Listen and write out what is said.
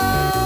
love.